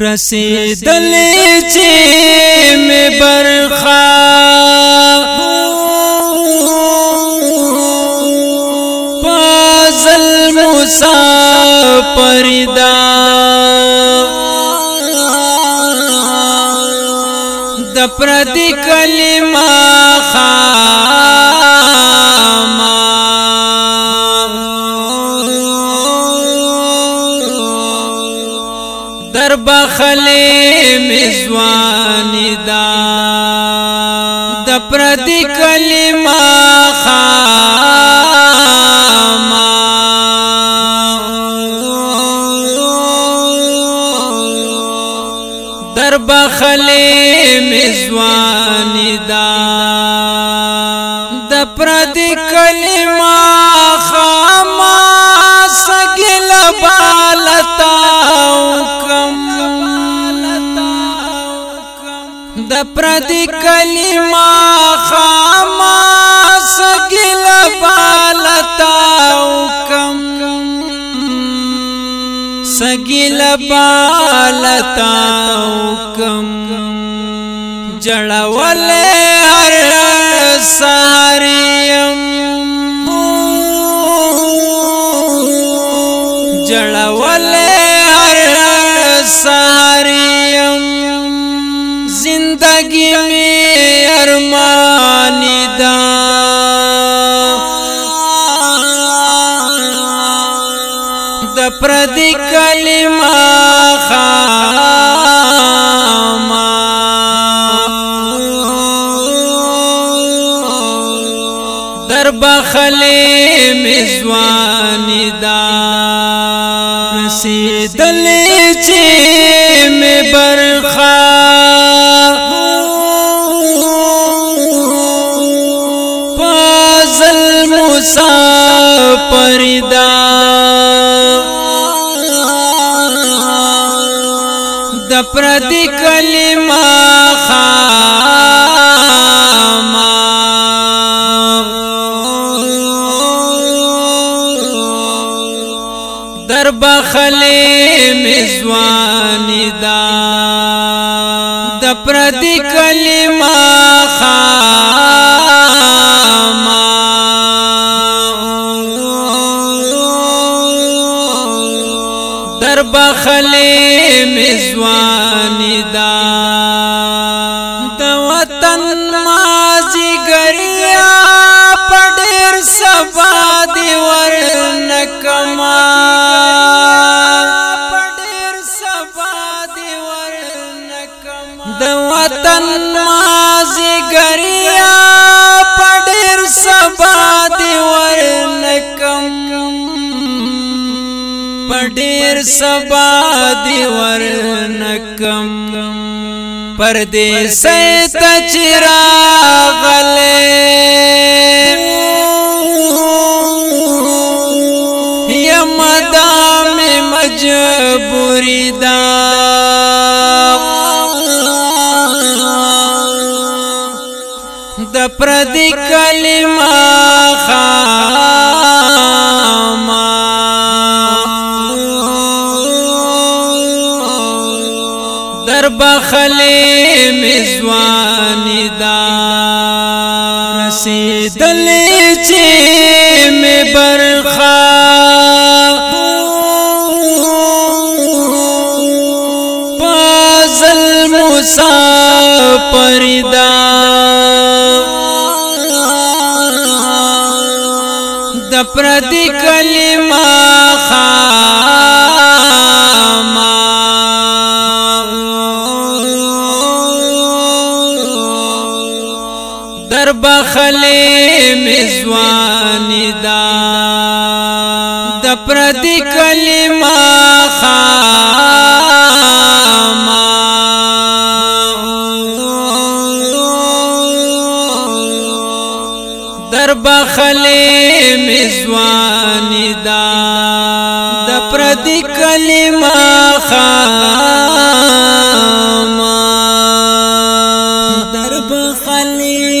رسیدل چې مې برخه پازل مسافر دا د پردي کلمه خام در بخلی مزوانی دا د پردی کلمه خاما در بخلی مزوانی دا د پردی کلمه د پرد کلمه خاما سګل بالتا وکم سګل بالتا وکم جړول هر ساریم جړول هر ساریم زندگی می ارمان دا د پرد کلمه خاما در بخلی مزوانی دا سیدل چې می د پردي کلمه خامه در بخلې مزوانی دا د پردي کلمه بخلی مزوانی دا د وطن مازی گریا پډیر سبا دی ورنکما सबादिवर नकम परदेस तचरागले यमदा में मजबूरी दा प्रदी कलिमा در بخلی مزوانی دا رسیدلی چی می برخا پازل مسافر دا د پردی کلی در بخلی مزوانی دا د پردی کلمه خاما در بخلی مزوانی دا د پردی کلمه خاما در بخلی